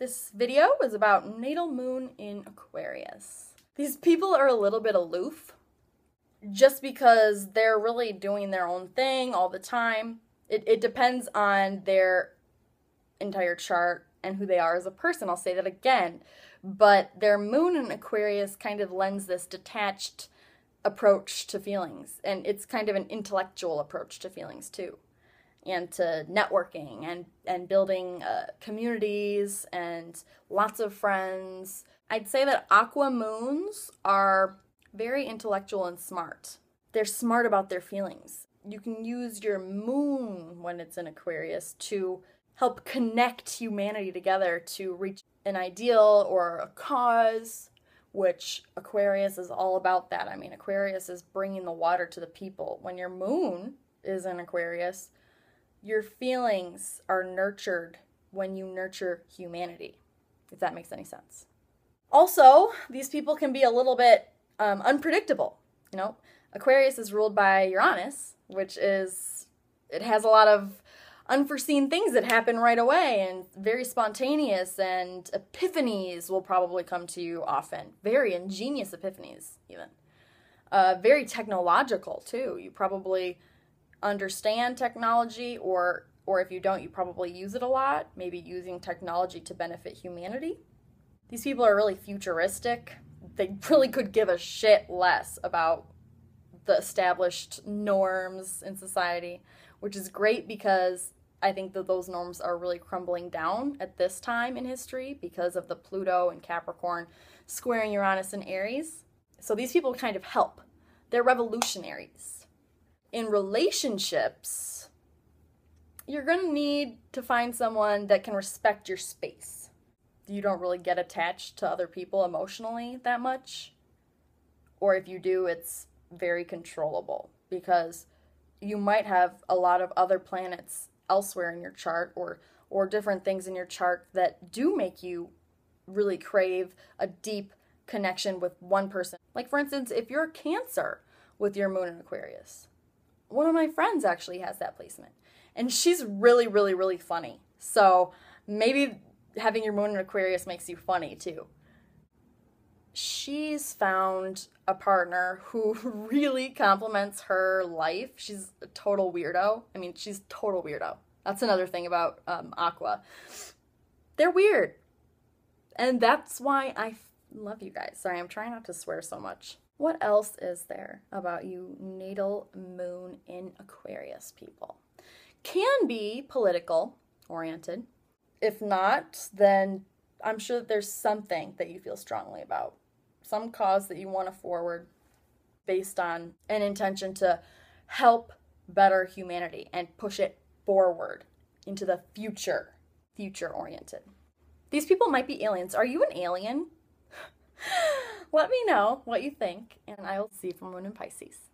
This video is about natal moon in Aquarius. These people are a little bit aloof just because they're really doing their own thing all the time. It, it depends on their entire chart and who they are as a person. I'll say that again. But their moon in Aquarius kind of lends this detached approach to feelings. And it's kind of an intellectual approach to feelings, too. And to networking and, and building uh, communities and lots of friends. I'd say that aqua moons are very intellectual and smart. They're smart about their feelings. You can use your moon when it's in Aquarius to help connect humanity together to reach an ideal or a cause, which Aquarius is all about that. I mean, Aquarius is bringing the water to the people. When your moon is in Aquarius, your feelings are nurtured when you nurture humanity, if that makes any sense. Also, these people can be a little bit um, unpredictable. You know, Aquarius is ruled by Uranus, which is, it has a lot of unforeseen things that happen right away and very spontaneous and epiphanies will probably come to you often very ingenious epiphanies even uh, very technological too you probably understand technology or or if you don't you probably use it a lot maybe using technology to benefit humanity these people are really futuristic they really could give a shit less about the established norms in society which is great because I think that those norms are really crumbling down at this time in history because of the Pluto and Capricorn squaring Uranus and Aries. So these people kind of help. They're revolutionaries. In relationships, you're going to need to find someone that can respect your space. You don't really get attached to other people emotionally that much. Or if you do, it's very controllable because you might have a lot of other planets elsewhere in your chart or or different things in your chart that do make you really crave a deep connection with one person. Like for instance, if you're a Cancer with your moon in Aquarius. One of my friends actually has that placement. And she's really really really funny. So, maybe having your moon in Aquarius makes you funny too. She's found a partner who really complements her life. She's a total weirdo. I mean, she's total weirdo. That's another thing about um, Aqua. They're weird. And that's why I love you guys. Sorry, I'm trying not to swear so much. What else is there about you natal moon in Aquarius people? Can be political oriented. If not, then I'm sure that there's something that you feel strongly about. Some cause that you want to forward based on an intention to help better humanity and push it forward into the future, future oriented. These people might be aliens. Are you an alien? Let me know what you think, and I will see you from Moon in Pisces.